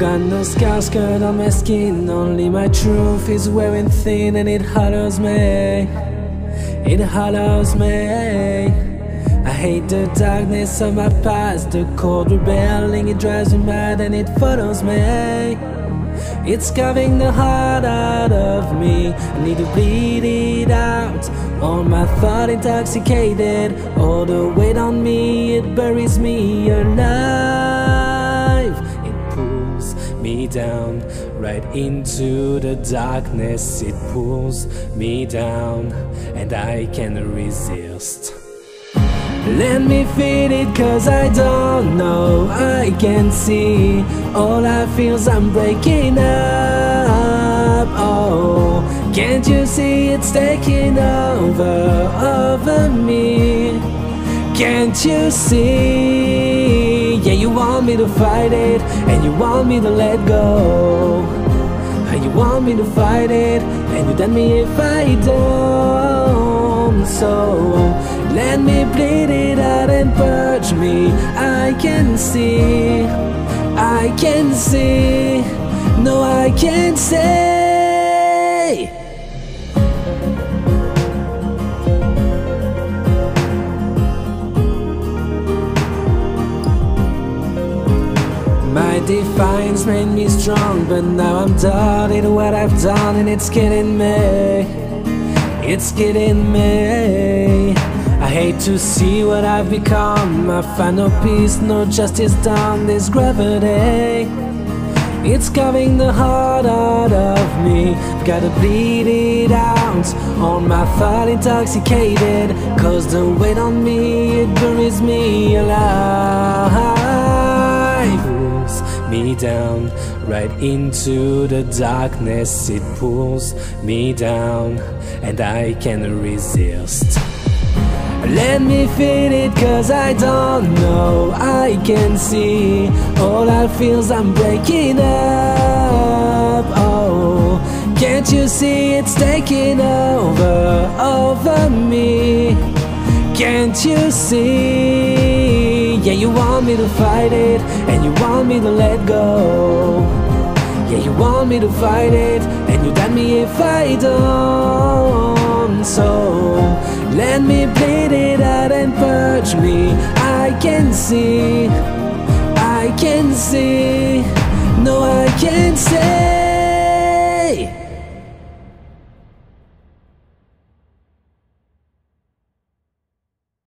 Got no scars cut on my skin, only my truth is wearing thin and it hollows me. It hollows me. I hate the darkness of my past, the cold rebelling, it drives me mad and it follows me. It's carving the heart out of me. I need to bleed it out. All my thought intoxicated, all the weight on me, it buries me alive. Down right into the darkness. It pulls me down, and I can resist. Let me feel it cause I don't know I can't see All I feel's I'm breaking up Oh, can't you see it's taking over, over me Can't you see want me to fight it And you want me to let go And you want me to fight it And you tell me if I don't So let me bleed it out and purge me. I can see, I can see, no, I can't say. My defiance made me strong, but now I'm done in what I've done, and it's killing me. It's killing me. I hate to see what I've become. I find no peace, no justice down this gravity. It's carving the heart out of me. Gotta bleed it out. On my thought intoxicated. Cause the weight on me, it buries me alive. Me down right into the darkness. It pulls me down, and I can resist. Let me feel it cause I don't know I can see All I feel's I'm breaking up Oh, can't you see it's taking over, over me Can't you see Yeah, you want me to fight it And you want me to let go Yeah, you want me to fight it And you tell me if I don't So let me bleed it out and purge me. I can see.